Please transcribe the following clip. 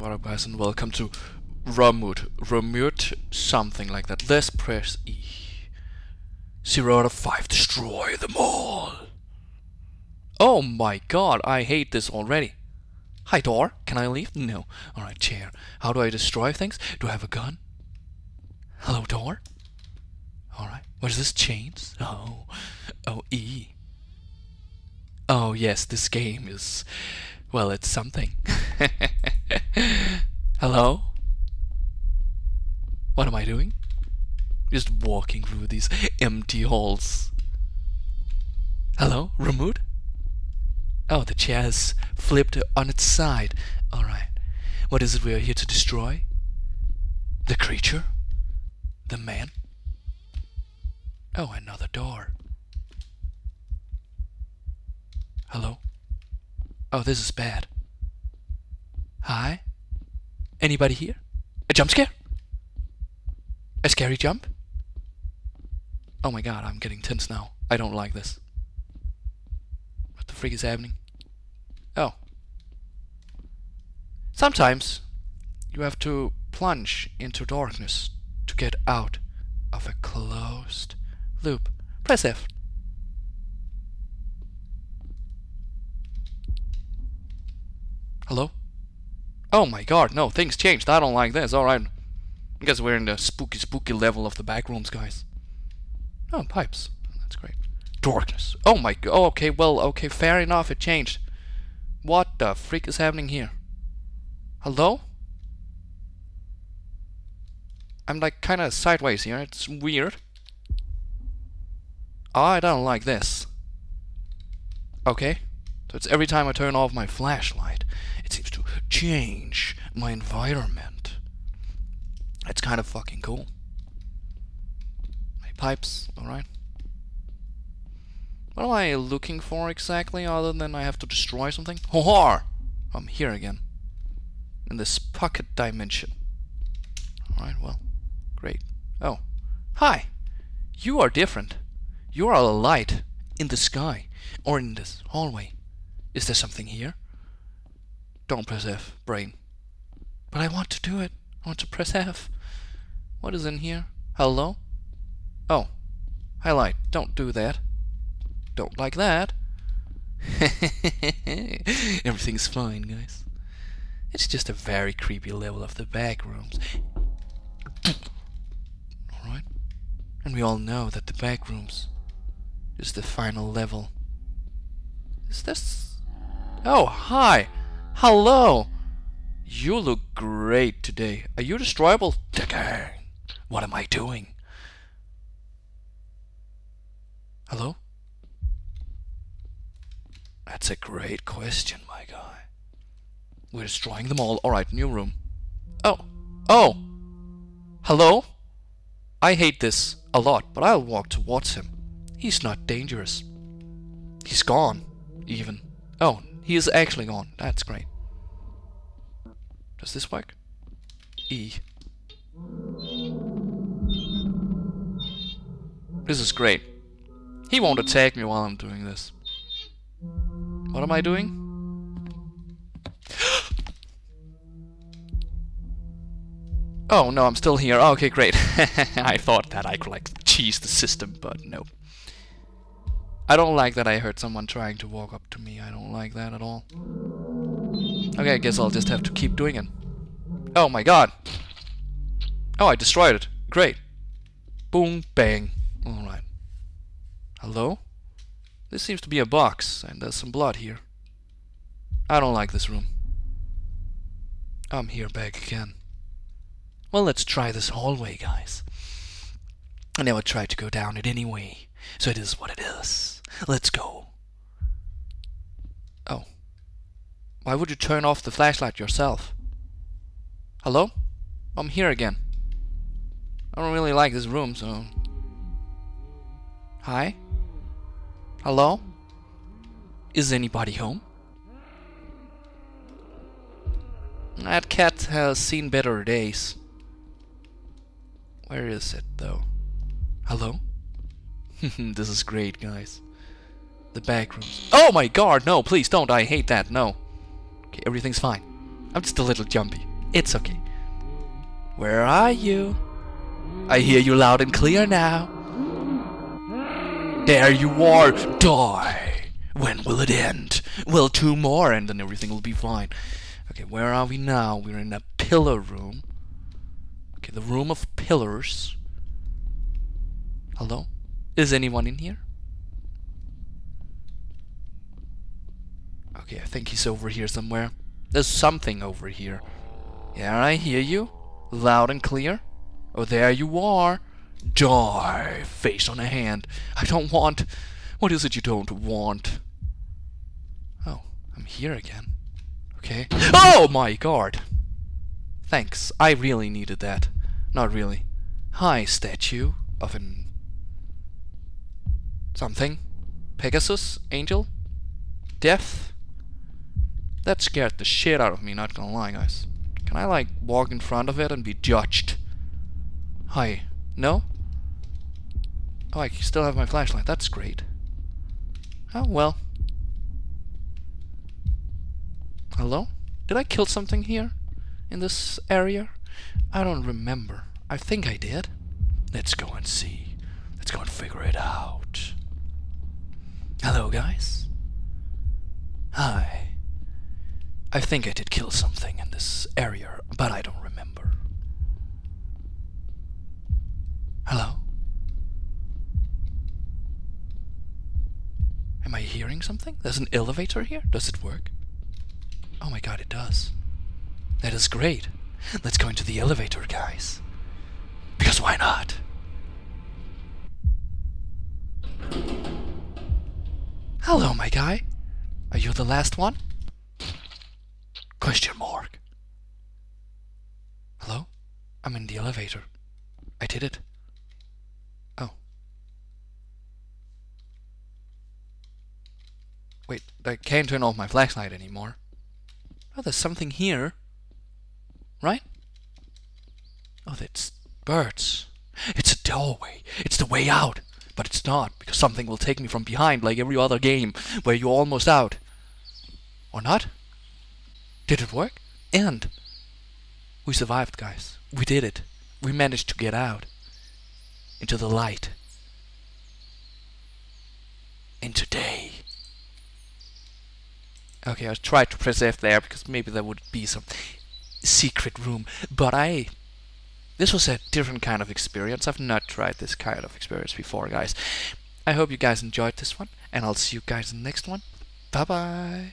What up guys and welcome to Romut. Romut something like that. Let's press E. Zero out of five. Destroy them all. Oh my god, I hate this already. Hi door, can I leave? No. Alright, chair. How do I destroy things? Do I have a gun? Hello door? Alright. What is this? Chains? Oh. Oh, E. Oh yes, this game is... Well, it's something. Hello? What am I doing? Just walking through these empty halls. Hello? Remote? Oh, the chair has flipped on its side. Alright. What is it we are here to destroy? The creature? The man? Oh, another door. Hello? Oh, this is bad. Hi? Anybody here? A jump scare? A scary jump? Oh my god, I'm getting tense now. I don't like this. What the freak is happening? Oh. Sometimes you have to plunge into darkness to get out of a closed loop. Press F. Hello? Oh my god, no, things changed. I don't like this. Alright. I guess we're in the spooky, spooky level of the back rooms, guys. Oh, pipes. That's great. Darkness. Oh my god. Oh, okay, well, okay, fair enough. It changed. What the freak is happening here? Hello? I'm like kind of sideways here. It's weird. I don't like this. Okay. So it's every time I turn off my flashlight, it seems to change my environment. It's kind of fucking cool. My pipes, alright. What am I looking for exactly, other than I have to destroy something? Ho I'm here again. In this pocket dimension. Alright, well, great. Oh, hi! You are different. You are a light in the sky, or in this hallway. Is there something here? Don't press F, brain. But I want to do it. I want to press F. What is in here? Hello? Oh. Highlight. Don't do that. Don't like that. Everything's fine, guys. It's just a very creepy level of the back rooms. Alright? And we all know that the back rooms is the final level. Is this Oh, hi. Hello. You look great today. Are you destroyable? What am I doing? Hello? That's a great question, my guy. We're destroying them all. Alright, new room. Oh. Oh! Hello? I hate this a lot, but I'll walk towards him. He's not dangerous. He's gone, even. Oh, he is actually gone. That's great. Does this work? E. This is great. He won't attack me while I'm doing this. What am I doing? oh, no, I'm still here. Oh, okay, great. I thought that I could, like, cheese the system, but no. I don't like that I heard someone trying to walk up to me. I don't like that at all. Okay, I guess I'll just have to keep doing it. Oh my god! Oh, I destroyed it. Great. Boom, bang. Alright. Hello? This seems to be a box, and there's some blood here. I don't like this room. I'm here back again. Well, let's try this hallway, guys. I never tried to go down it anyway, so it is what it is. Let's go. Oh. Why would you turn off the flashlight yourself? Hello? I'm here again. I don't really like this room, so... Hi? Hello? Is anybody home? That cat has seen better days. Where is it, though? Hello? this is great, guys. The back rooms. Oh my god, no, please don't. I hate that. No. Okay, everything's fine. I'm just a little jumpy. It's okay. Where are you? I hear you loud and clear now. There you are! Die! When will it end? Well, two more and then everything will be fine. Okay, where are we now? We're in a pillar room. Okay, the room of pillars. Hello? Is anyone in here? Okay, I think he's over here somewhere. There's something over here. Yeah, I hear you. Loud and clear. Oh, there you are. Die, face on a hand. I don't want... What is it you don't want? Oh, I'm here again. Okay. Oh my god! Thanks, I really needed that. Not really. Hi, statue of an... Something. Pegasus? Angel? Death? That scared the shit out of me, not gonna lie, guys. Can I, like, walk in front of it and be judged? Hi. No? Oh, I still have my flashlight. That's great. Oh, well. Hello? Did I kill something here? In this area? I don't remember. I think I did. Let's go and see. Let's go and figure it out. Hello, guys. Hi. I think I did kill something in this area, but I don't remember. Hello? Am I hearing something? There's an elevator here? Does it work? Oh my god, it does. That is great. Let's go into the elevator, guys. Because why not? Hello, my guy. Are you the last one? Question mark. Hello? I'm in the elevator. I did it. Oh. Wait, I can't turn off my flashlight anymore. Oh, there's something here. Right? Oh, that's birds. It's a doorway. It's the way out. But it's not, because something will take me from behind like every other game where you're almost out. Or not? Did it work? And we survived, guys. We did it. We managed to get out. Into the light. Into day. Okay, I tried to press F there because maybe there would be some secret room. But I... This was a different kind of experience. I've not tried this kind of experience before, guys. I hope you guys enjoyed this one. And I'll see you guys in the next one. Bye-bye.